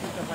ที่จะไ